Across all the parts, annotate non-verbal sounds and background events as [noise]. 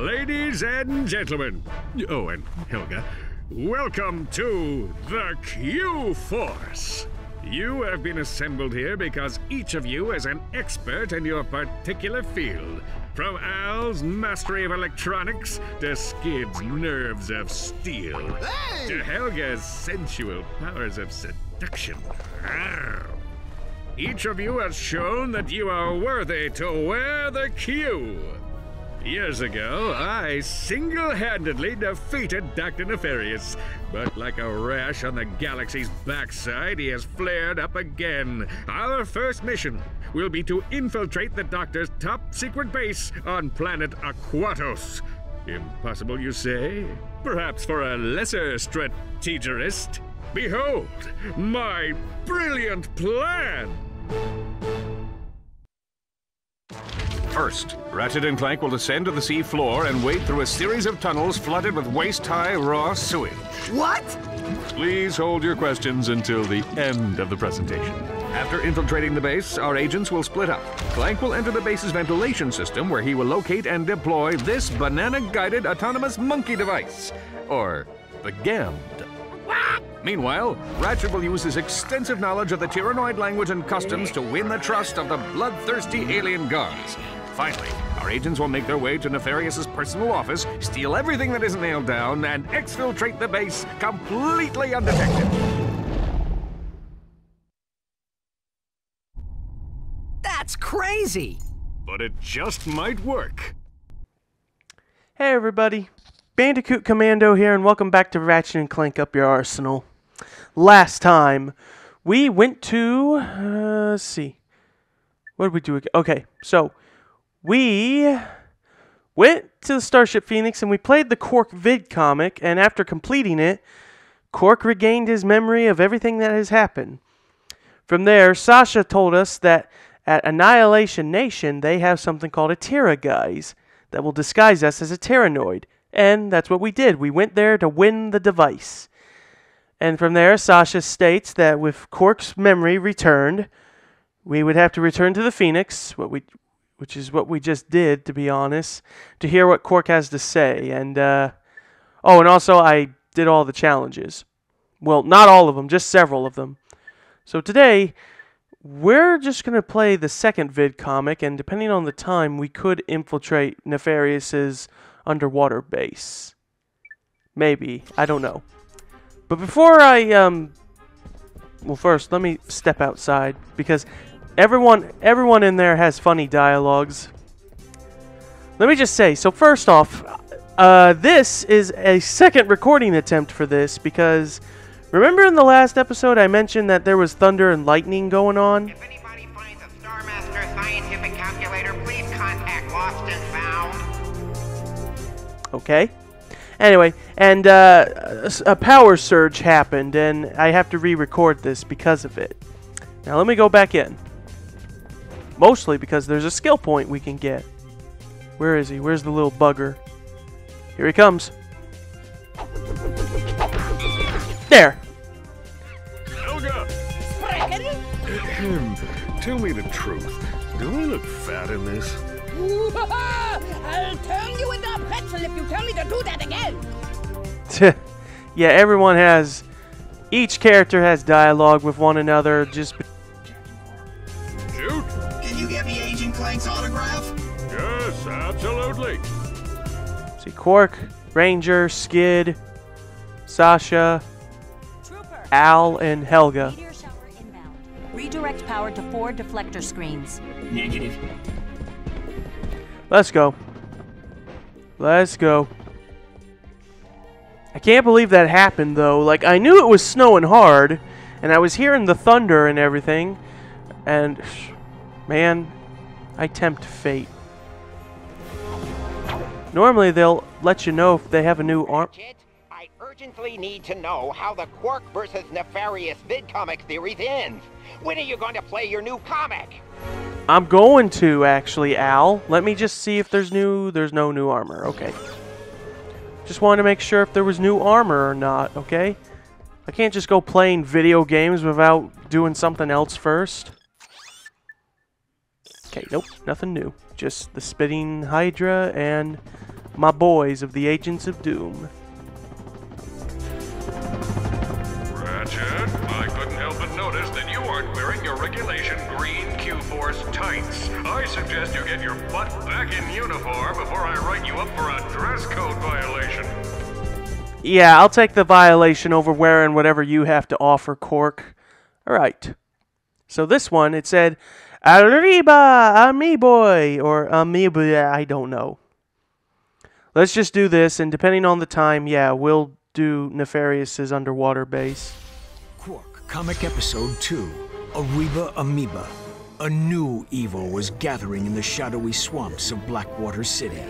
Ladies and gentlemen, oh, and Helga, welcome to the Q Force. You have been assembled here because each of you is an expert in your particular field. From Al's mastery of electronics to Skid's nerves of steel Hey! to Helga's sensual powers of seduction. Each of you has shown that you are worthy to wear the Q. Years ago, I single handedly defeated Dr. Nefarious, but like a rash on the galaxy's backside, he has flared up again. Our first mission will be to infiltrate the Doctor's top secret base on planet Aquatos. Impossible, you say? Perhaps for a lesser strategist. Behold, my brilliant plan! First, Ratchet and Clank will descend to the sea floor and wade through a series of tunnels flooded with waist-high raw sewage. What? Please hold your questions until the end of the presentation. After infiltrating the base, our agents will split up. Clank will enter the base's ventilation system where he will locate and deploy this banana-guided autonomous monkey device, or the GAMD. Meanwhile, Ratchet will use his extensive knowledge of the Tyhrranoid language and customs to win the trust of the bloodthirsty alien guards. Finally, our agents will make their way to Nefarious's personal office, steal everything that isn't nailed down, and exfiltrate the base completely undetected. That's crazy! But it just might work. Hey everybody, Bandicoot Commando here, and welcome back to Ratchet and Clank Up Your Arsenal. Last time, we went to. Uh, let's see. What did we do? ag- Okay, so we went to the Starship Phoenix and we played the Qwark vid comic, and after completing it, Qwark regained his memory of everything that has happened. From there, Sasha told us that at Annihilation Nation, they have something called a Terra guise that will disguise us as a Tyhrranoid. And that's what we did. We went there to win the device. And from there, Sasha states that with Qwark's memory returned, we would have to return to the Phoenix, what we, which is what we just did, to be honest, to hear what Qwark has to say. And uh, oh, and also I did all the challenges. Well, not all of them, just several of them. So today, we're just going to play the second vid comic, and depending on the time, we could infiltrate Nefarious's underwater base. Maybe. I don't know. But before I, um... Well, first, let me step outside, because everyone, everyone in there has funny dialogues. Let me just say, so first off, uh, this is a second recording attempt for this, because... Remember in the last episode I mentioned that there was thunder and lightning going on? If anybody finds a Starmaster scientific calculator, please contact Lost and Found. Okay. Anyway, and uh, a power surge happened, and I have to re-record this because of it. Now let me go back in. Mostly because there's a skill point we can get. Where is he? Where's the little bugger? Here he comes. There. Helga! Ahem. Tell me the truth. Do I look fat in this? [laughs] I'll turn you into a pretzel if you tell me to do that again. [laughs] yeah, everyone has. Each character has dialogue with one another. Just see Qwark, Ranger, Skid, Sasha, Trooper. Al, and Helga. Meteor shower inbound. Redirect power to four deflector screens. Negative. Let's go. Let's go. I can't believe that happened though. Like I knew it was snowing hard and I was hearing the thunder and everything and man, I tempt fate. Normally they'll let you know if they have a new arm. I urgently need to know how the Qwark versus Nefarious vidcomic series ends. When are you going to play your new comic? I'm going to actually, Al. Let me just see if there's new there's no new armor. Okay. Just wanted to make sure if there was new armor or not, okay? I can't just go playing video games without doing something else first. Okay, nope, nothing new. Just the spitting Hydra and my boys of the Agents of Doom. Ratchet, I couldn't help but notice that you aren't wearing your regulation green Q-Force tights. I suggest you get your butt back in uniform before I write you up for a dress code violation. Yeah, I'll take the violation over wearing whatever you have to offer, Qwark. Alright. So this one, it said, Arriba, ami boy, or amoeba, I don't know. Let's just do this, and depending on the time, yeah, we'll do Nefarious's underwater base. Qwark, comic episode 2 Arriba Amoeba. A new evil was gathering in the shadowy swamps of Blackwater City.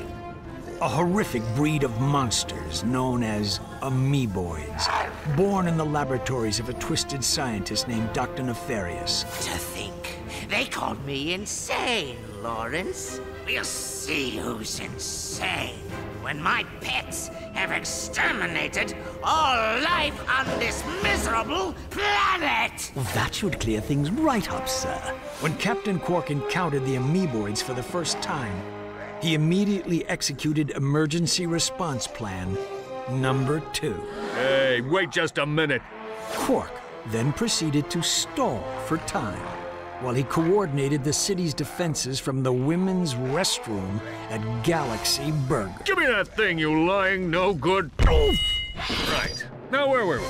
A horrific breed of monsters known as amoeboids, born in the laboratories of a twisted scientist named Dr. Nefarious. To think, they called me insane, Lawrence. We'll see who's insane when my pets have exterminated all life on this miserable planet. Well, that should clear things right up, sir. When Captain Qwark encountered the amoeboids for the first time, he immediately executed Emergency Response Plan number two. Hey, wait just a minute. Qwark then proceeded to stall for time while he coordinated the city's defenses from the women's restroom at Galaxy Burger. Give me that thing, you lying no good. Right. Now, where were we?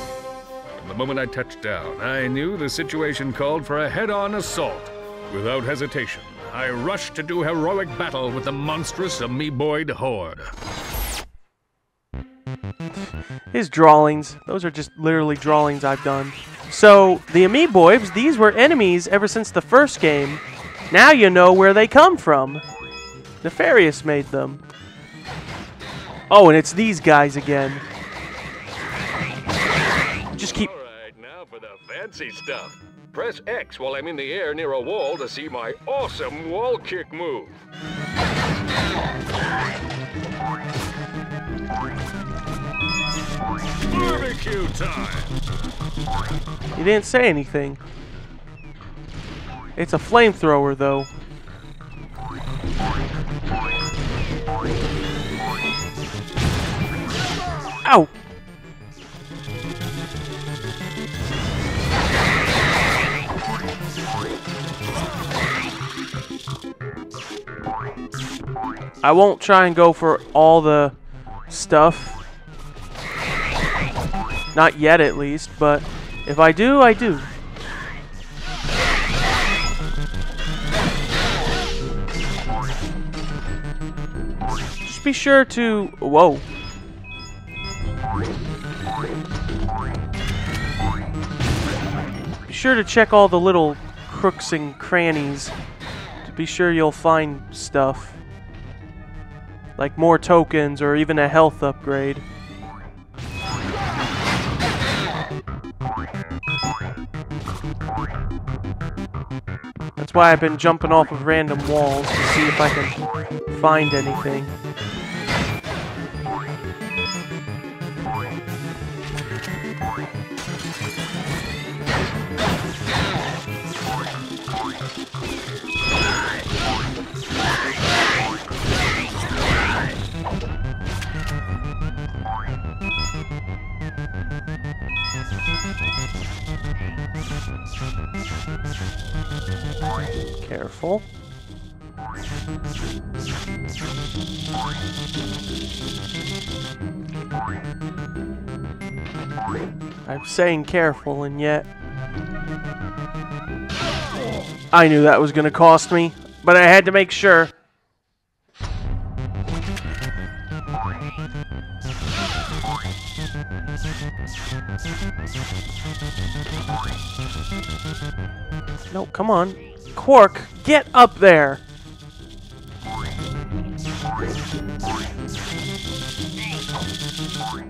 From the moment I touched down, I knew the situation called for a head on assault. Without hesitation, I rushed to do heroic battle with the monstrous amoeboid horde. His drawings, those are just literally drawings I've done. So, the Amoeboids, these were enemies ever since the first game. Now you know where they come from. Nefarious made them. Oh, and it's these guys again. Just keep... Alright, now for the fancy stuff. Press X while I'm in the air near a wall to see my awesome wall kick move. Barbecue time! He didn't say anything. It's a flamethrower, though. Ow! I won't try and go for all the stuff. Not yet, at least, but if I do, I do. Just be sure to... Whoa. Be sure to check all the little crooks and crannies to be sure you'll find stuff. Like more tokens or even a health upgrade. That's why I've been jumping off of random walls to see if I can find anything. Careful. I'm saying careful, and yet... I knew that was going to cost me, but I had to make sure. No, come on. Qwark, get up there!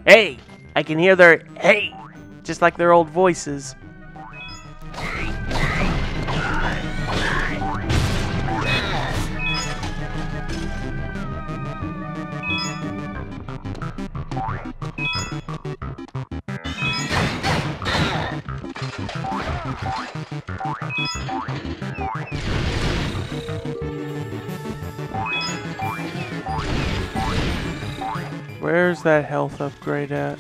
Hey! I can hear their hey! Just like their old voices. Where's that health upgrade at?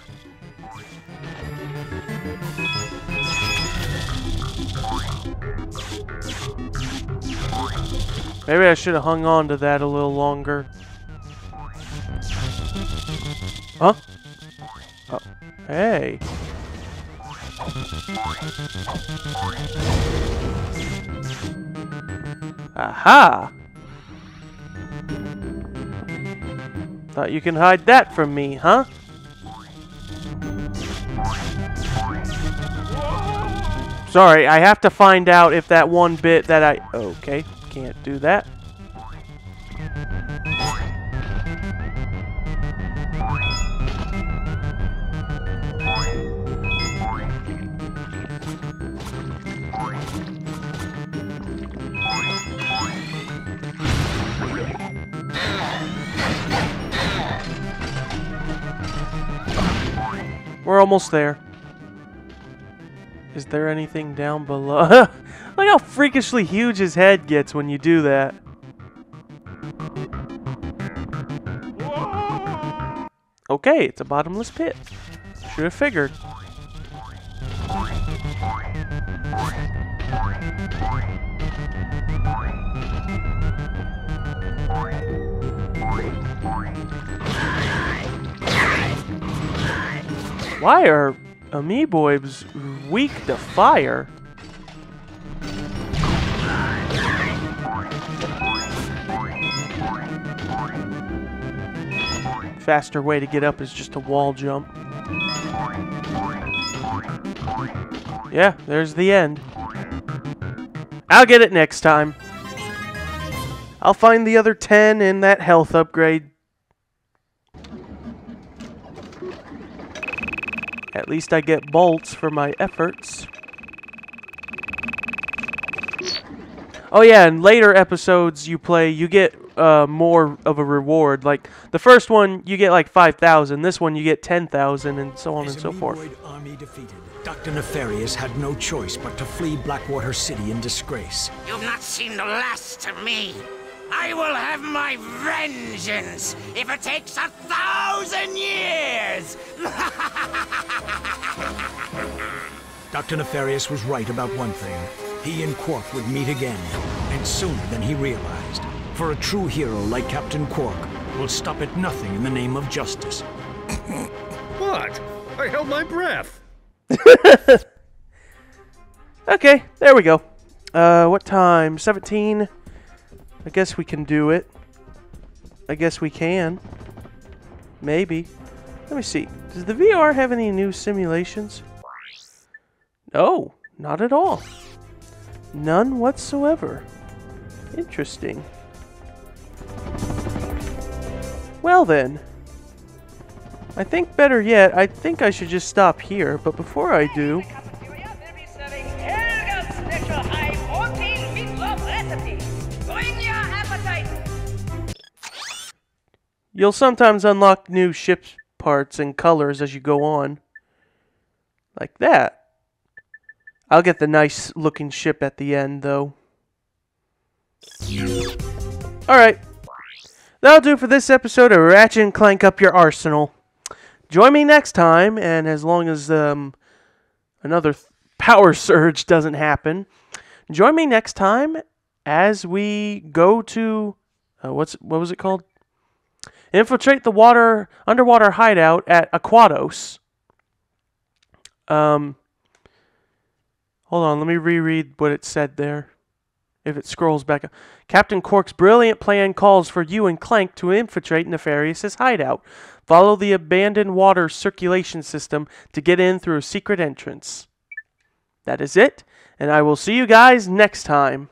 Maybe I should have hung on to that a little longer. Huh? Oh. Hey. Aha! Thought you can hide that from me, huh? Sorry, I have to find out if that one bit that I... Okay, can't do that. We're almost there. Is there anything down below? [laughs] Look how freakishly huge his head gets when you do that. Okay, it's a bottomless pit. Should have figured. Why are amoeboids weak to fire? Faster way to get up is just a wall jump. Yeah, there's the end. I'll get it next time. I'll find the other 10 in that health upgrade. At least I get bolts for my efforts. Oh yeah, in later episodes you play, you get uh, more of a reward. Like the first one, you get like five thousand. This one, you get ten thousand, and so on His and so forth. army defeated, Dr. Nefarious had no choice but to flee Blackwater City in disgrace. You've not seen the last of me. I will have my vengeance if it takes a thousand years. [laughs] Dr. Nefarious was right about one thing. He and Qwark would meet again, and sooner than he realized. For a true hero like Captain Qwark will stop at nothing in the name of justice. [laughs] What? I held my breath. [laughs] Okay, there we go. Uh, what time? 17. I guess we can do it. I guess we can. Maybe. Let me see. Does the VR have any new simulations? No, not at all. None whatsoever. Interesting. Well then. I think better yet, I think I should just stop here, but before I do, You'll sometimes unlock new ship parts and colors as you go on. Like that. I'll get the nice looking ship at the end, though. Alright. That'll do for this episode of Ratchet and Clank Up Your Arsenal. Join me next time, and as long as um, another power [laughs] surge doesn't happen, join me next time as we go to. Uh, what's what was it called? Infiltrate the water underwater hideout at Aquatos. Um, hold on, let me reread what it said there. If it scrolls back up. Captain Qwark's brilliant plan calls for you and Clank to infiltrate Nefarious's hideout. Follow the abandoned water circulation system to get in through a secret entrance. That is it, and I will see you guys next time.